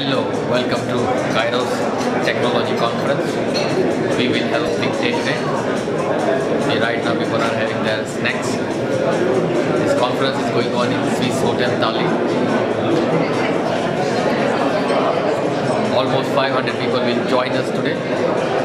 Hello, welcome to Kairos Technology Conference. We will have a big day today. We right now people are having their snacks. This conference is going on in Swissotel Tallinn. Almost 500 people will join us today.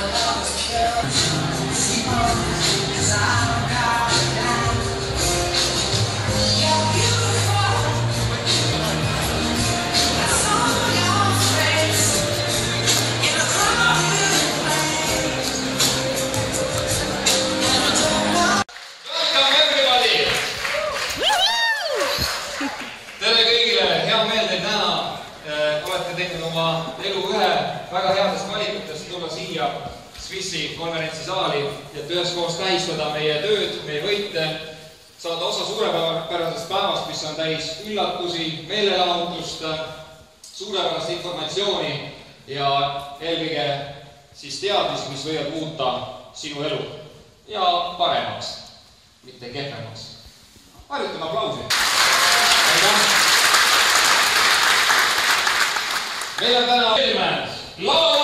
Welcome teinud oma elu ühe väga headest valikutest tulla siia Swissi konverentsisaali, et üheskoos tähistada meie tööd, meie võite, saada osa suurepärasest päevast, mis on täis üllatusi, meelelahutust, suurepärast informatsiooni ja eelkõige siis teadmisi, mis võivad muuta sinu elu ja paremaks mitte kehvemaks. harjutame aplausi. aitäh. Meil on täna Helmen, laval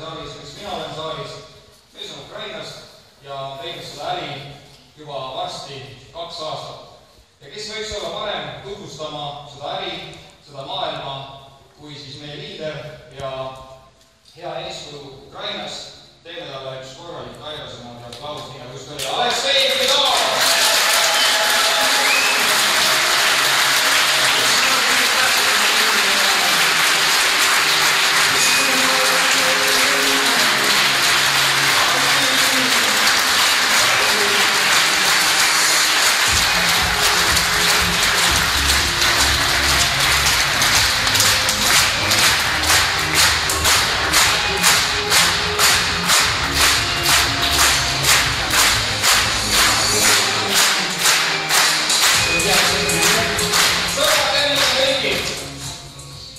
saalis, miks mina olen saalis. mees on Ukrainast ja on teinud seda äri juba varsti kaks aastat. ja kes võiks olla parem tutvustama seda äri, seda maailma, kui siis meie liider ja hea eeskuju Ukrainast. teeme talle üks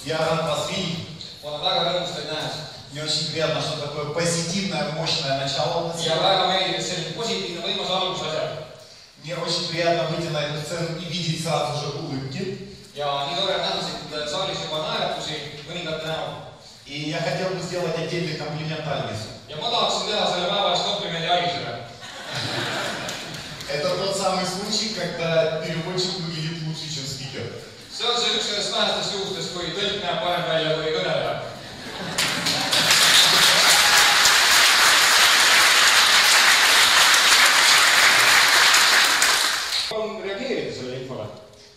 Я рад вас видеть. Mă drag avem un. Мне очень приятно, что такое позитивное, мощное начало у нас. Я рад avem este pozitiv, noi mă salut să așa. Мне очень приятно выйти на эту сцену и видеть сразу же улыбки. Я не говорю, надо se că sali. И я хотел бы сделать отдельный комплимент Альгису. Я mă dau să dea să le комплимент Альгису. Это тот самый случай, когда переводчик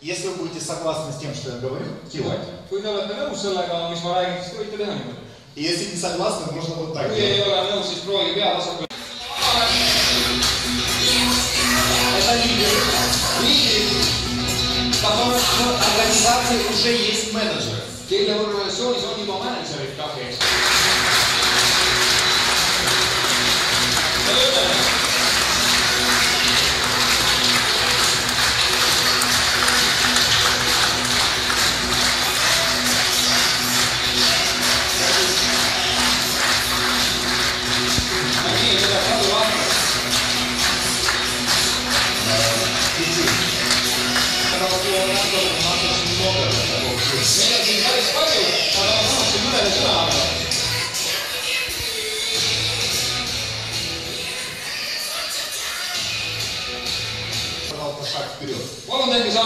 Если вы будете согласны с тем, что я говорю, кивайте. kui te olete nõus sellega, mis ma räägin, siis te võite teha niimoodi. И если не согласны, можно вот так kui ei делать. ole nõus, siis proovige pea tasakaalu. Это лидеры. Лидеры. Потому что в организации уже есть менеджеры. kelle organisatsioonis on juba mänedžerid KAH-i ees.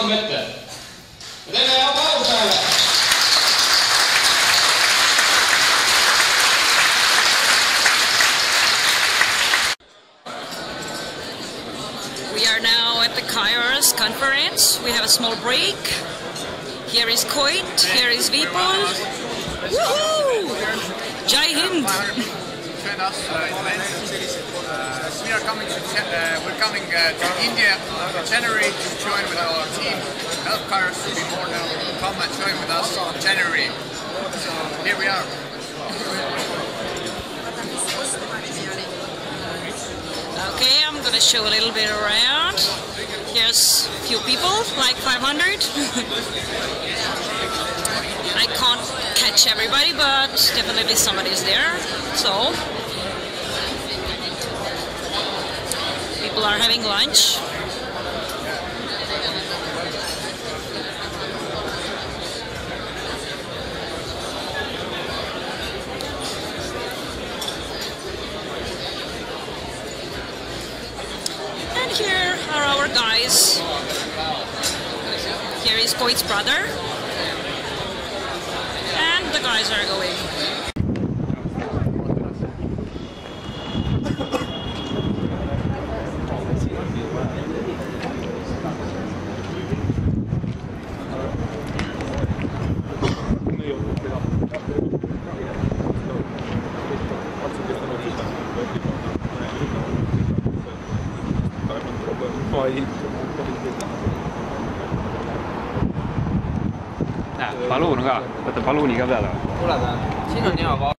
ette. ja teeme aplaus neile. We are now at the Kairos conference. We have a small break. Here is Koit, here is Vipul. Woohoo! Jai Hind! Join us uh. Uh, we are coming to uh, we're coming to India in January to join with our team. Help cars to be more now. Come and join with us in January. So here we are. Okay, I'm gonna show a little bit around. Here's a few people, like 500. I everybody, but definitely somebody's there. So, people are having lunch. And here are our guys. Here is Koit's brother. Guys are going. 我的八路你干不了了。过来的，亲手捏宝宝。